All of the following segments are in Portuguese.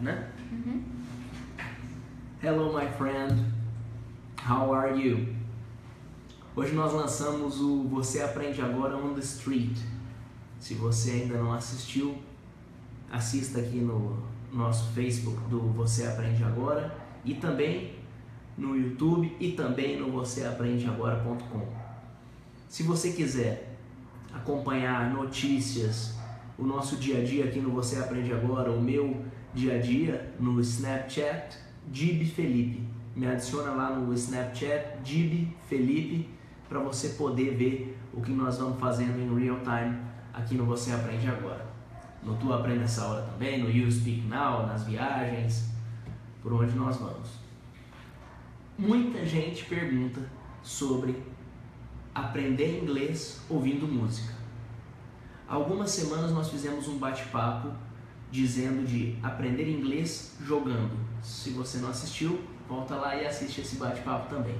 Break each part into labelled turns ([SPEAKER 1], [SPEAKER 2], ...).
[SPEAKER 1] né?
[SPEAKER 2] Uhum.
[SPEAKER 1] Hello, my friend. How are you? Hoje nós lançamos o Você Aprende Agora on the Street. Se você ainda não assistiu, assista aqui no nosso Facebook do Você Aprende Agora e também no YouTube e também no vocêaprendeagora.com. Se você quiser acompanhar notícias, o nosso dia a dia aqui no Você Aprende Agora, o meu dia a dia no Snapchat, Dib Felipe. Me adiciona lá no Snapchat, Dib Felipe, para você poder ver o que nós vamos fazendo em real time aqui no Você Aprende Agora. No Tu Aprende Essa Hora também, no You Speak Now, nas viagens, por onde nós vamos. Muita gente pergunta sobre aprender inglês ouvindo música. Algumas semanas nós fizemos um bate-papo dizendo de aprender inglês jogando. Se você não assistiu, volta lá e assiste esse bate-papo também.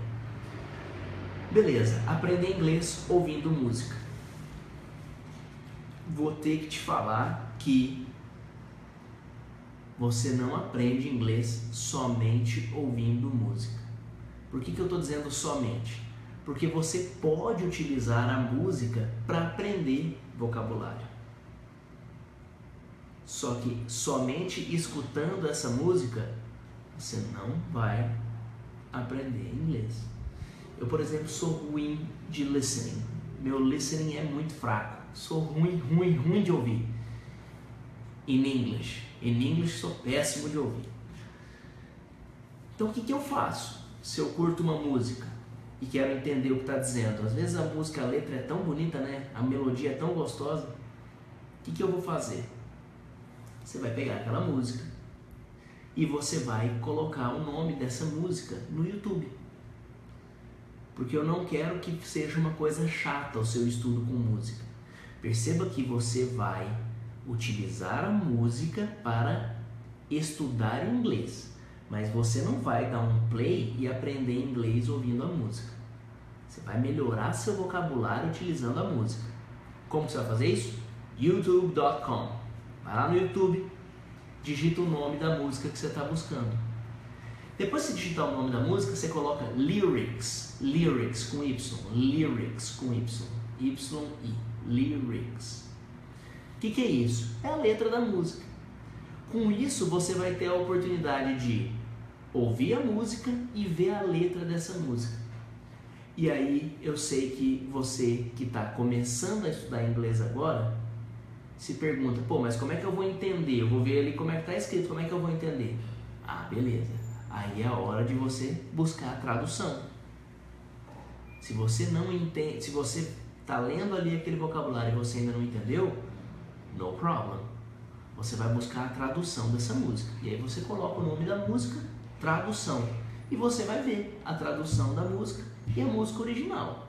[SPEAKER 1] Beleza, aprender inglês ouvindo música. Vou ter que te falar que você não aprende inglês somente ouvindo música. Por que, que eu estou dizendo somente? Porque você pode utilizar a música para aprender vocabulário. Só que somente escutando essa música você não vai aprender inglês. Eu, por exemplo, sou ruim de listening. Meu listening é muito fraco. Sou ruim, ruim, ruim de ouvir. In English. In English sou péssimo de ouvir. Então o que, que eu faço? Se eu curto uma música e quero entender o que está dizendo. Às vezes a música, a letra é tão bonita, né? A melodia é tão gostosa. O que, que eu vou fazer? Você vai pegar aquela música e você vai colocar o nome dessa música no YouTube. Porque eu não quero que seja uma coisa chata o seu estudo com música. Perceba que você vai utilizar a música para estudar inglês, mas você não vai dar um play e aprender inglês ouvindo a música. Você vai melhorar seu vocabulário utilizando a música. Como você vai fazer isso? youtube.com. Vai lá no YouTube, digita o nome da música que você está buscando. Depois que digitar o nome da música, você coloca lyrics, lyrics com Y, lyrics com Y, Y-I, lyrics. O que, que é isso? É a letra da música. Com isso, você vai ter a oportunidade de ouvir a música e ver a letra dessa música. E aí eu sei que você que está começando a estudar inglês agora se pergunta, pô, mas como é que eu vou entender? Eu vou ver ali como é que está escrito, como é que eu vou entender? Ah, beleza. Aí é a hora de você buscar a tradução. Se você não entende, se você está lendo ali aquele vocabulário e você ainda não entendeu, no problem. Você vai buscar a tradução dessa música. E aí você coloca o nome da música, tradução. E você vai ver a tradução da música e a música original.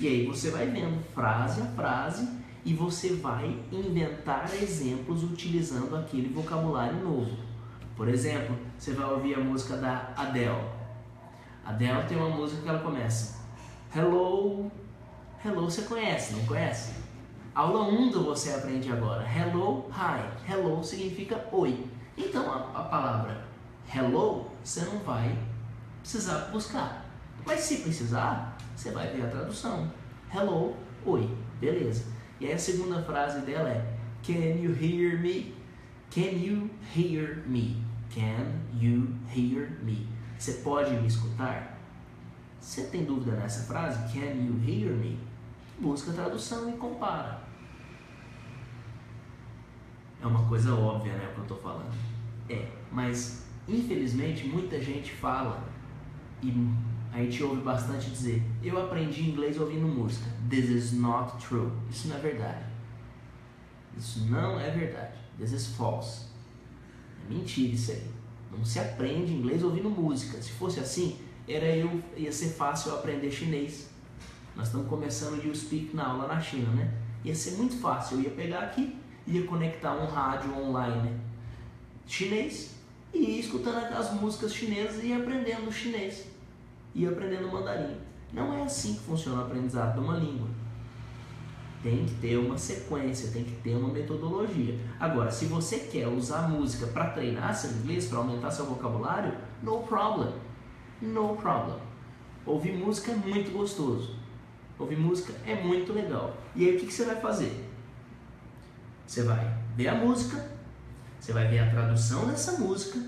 [SPEAKER 1] E aí você vai vendo frase a frase e você vai inventar exemplos utilizando aquele vocabulário novo. Por exemplo, você vai ouvir a música da Adele. Adele tem uma música que ela começa Hello, hello você conhece, não conhece? Aula 1 do Você Aprende Agora. Hello, hi. Hello significa oi. Então a, a palavra hello você não vai precisar buscar. Mas se precisar, você vai ver a tradução. Hello, oi. Beleza. E aí a segunda frase dela é Can you hear me? Can you hear me? Can you hear me? Você pode me escutar? Você tem dúvida nessa frase? Can you hear me? Busca a tradução e compara. É uma coisa óbvia, né, o que eu estou falando. É, mas infelizmente muita gente fala e a gente ouve bastante dizer: Eu aprendi inglês ouvindo música. This is not true. Isso não é verdade. Isso não é verdade. This is false. É mentira isso aí. Não se aprende inglês ouvindo música. Se fosse assim, era eu ia ser fácil aprender chinês. Nós estamos começando de Speak Now lá na China, né? Ia ser muito fácil. Eu ia pegar aqui, ia conectar um rádio online chinês e ir escutando as músicas chinesas e ir aprendendo chinês e aprendendo mandarim. Não é assim que funciona o aprendizado de uma língua. Tem que ter uma sequência, tem que ter uma metodologia. Agora, se você quer usar música para treinar seu inglês, para aumentar seu vocabulário, no problem. No problem. Ouvir música é muito gostoso. Ouvir música é muito legal. E aí o que, que você vai fazer? Você vai ver a música, você vai ver a tradução dessa música.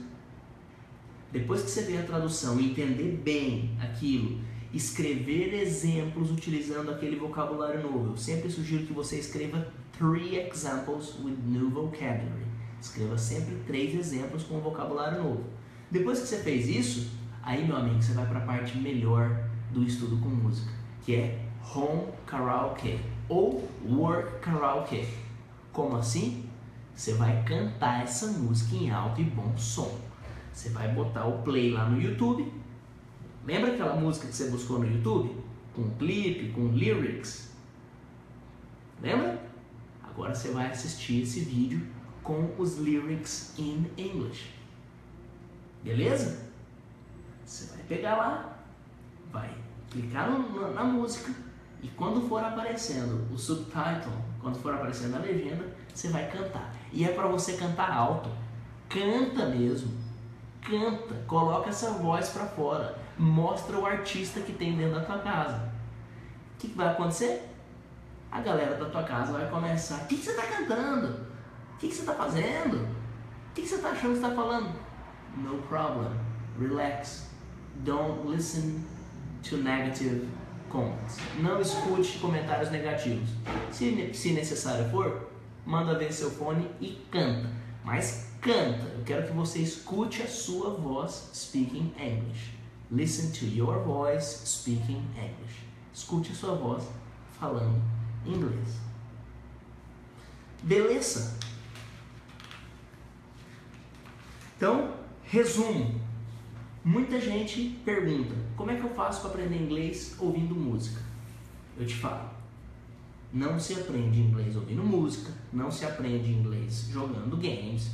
[SPEAKER 1] Depois que você ver a tradução e entender bem aquilo, escrever exemplos utilizando aquele vocabulário novo. Eu sempre sugiro que você escreva three examples with new vocabulary. Escreva sempre três exemplos com vocabulário novo. Depois que você fez isso, aí meu amigo, você vai para a parte melhor do estudo com música, que é home karaoke ou work karaoke. Como assim? Você vai cantar essa música em alto e bom som. Você vai botar o play lá no YouTube Lembra aquela música que você buscou no YouTube? Com clipe, com lyrics? Lembra? Agora você vai assistir esse vídeo com os lyrics in English. Beleza? Você vai pegar lá, vai clicar no, na música e quando for aparecendo o subtitle, quando for aparecendo a legenda, você vai cantar. E é para você cantar alto. Canta mesmo. Canta, coloca essa voz para fora mostra o artista que tem dentro da tua casa. O que, que vai acontecer? A galera da tua casa vai começar: O que, que você está cantando? O que, que você está fazendo? O que, você está achando que está falando? No problem. Relax. Don't listen to negative comments. Não escute comentários negativos. Se, se necessário for, manda ver seu fone e canta. Mas canta. Eu quero que você escute a sua voz speaking English. Listen to your voice speaking English. Escute a sua voz falando inglês. Beleza? Então, resumo. Muita gente pergunta: como é que eu faço para aprender inglês ouvindo música? Eu te falo. Não se aprende inglês ouvindo música, não se aprende inglês jogando games,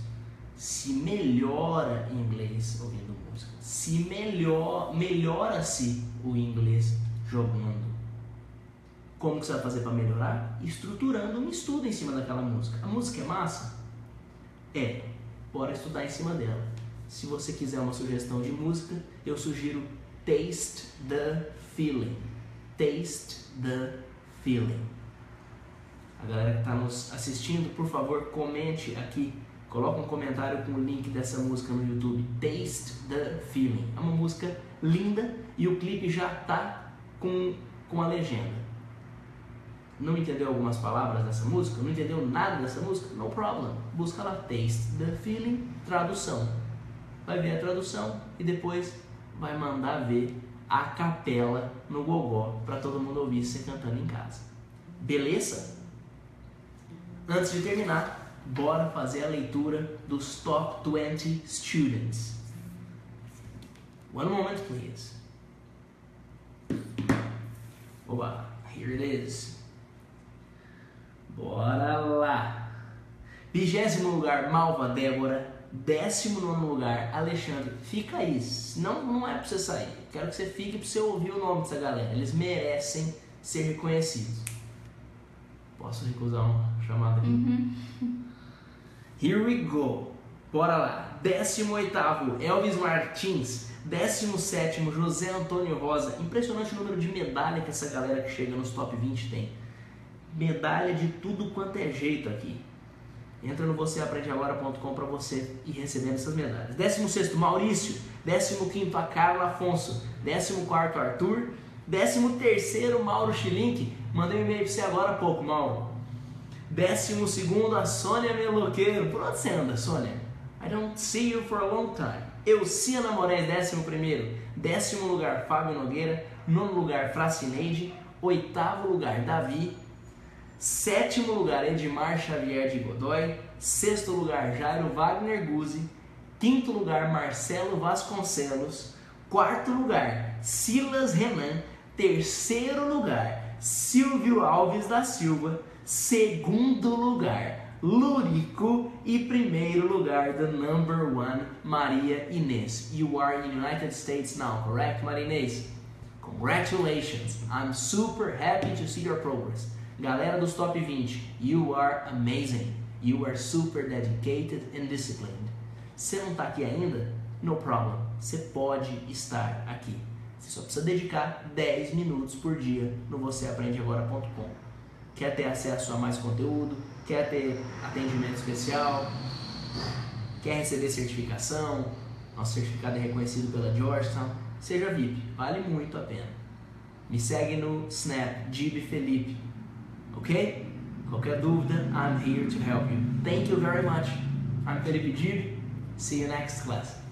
[SPEAKER 1] se melhora inglês ouvindo música, se melhor, melhora-se o inglês jogando. Como que você vai fazer para melhorar? Estruturando um estudo em cima daquela música. A música é massa? É. Bora estudar em cima dela. Se você quiser uma sugestão de música, eu sugiro Taste the Feeling. Taste the Feeling. A galera que está nos assistindo, por favor, comente aqui Coloca um comentário com o link dessa música no YouTube, Taste the Feeling. É uma música linda e o clipe já tá com, com a legenda. Não entendeu algumas palavras dessa música? Não entendeu nada dessa música? No problem. Busca lá Taste the Feeling, tradução. Vai ver a tradução e depois vai mandar ver a capela no gogó para todo mundo ouvir você cantando em casa. Beleza? Antes de terminar, bora fazer a leitura dos top 20 students. One moment, please. Oba, here it is. Bora lá. Vigésimo lugar, Malva Débora. Décimo nono lugar, Alexandre. Fica aí. Não, não é pra você sair. Quero que você fique pra você ouvir o nome dessa galera. Eles merecem ser reconhecidos. Posso recusar uma chamada aqui? Uhum. Here we go. Bora lá. 18 Elvis Martins. 17 José Antônio Rosa. Impressionante o número de medalha que essa galera que chega nos top 20 tem. Medalha de tudo quanto é jeito aqui. Entra no vocêaprendeagora.com para você ir recebendo essas medalhas. 16 Maurício. 15 a Carla Afonso. 14 Arthur. 13 Mauro Schilink. Mandei um e-mail para você agora há pouco, Mauro. Décimo segundo, a Sônia Meloqueiro. Por onde você anda, Sônia? I don't see you for a long time. Elcia Moraes, décimo primeiro. Décimo lugar, Fábio Nogueira. Nono lugar, Fracineide. Oitavo lugar, Davi. Sétimo lugar, Edmar Xavier de Godoy. Sexto lugar, Jairo Wagner Guzzi. Quinto lugar, Marcelo Vasconcelos. Quarto lugar, Silas Renan. Terceiro lugar, Silvio Alves da Silva. Segundo lugar, Lurico. E primeiro lugar, the number one, Maria Inês. You are in United States now, correct, Maria Inês? Congratulations. I'm super happy to see your progress. Galera dos top 20, you are amazing. You are super dedicated and disciplined. Você não está aqui ainda? No problem. Você pode estar aqui. Você só precisa dedicar 10 minutos por dia no vocêaprendeagora.com. Quer ter acesso a mais conteúdo? Quer ter atendimento especial? Quer receber certificação? Nosso certificado é reconhecido pela Georgetown. Seja VIP, vale muito a pena. Me segue no Snap, Gib Felipe. Ok? Qualquer dúvida, I'm here to help you. Thank you very much. I'm Felipe Gib. See you next class.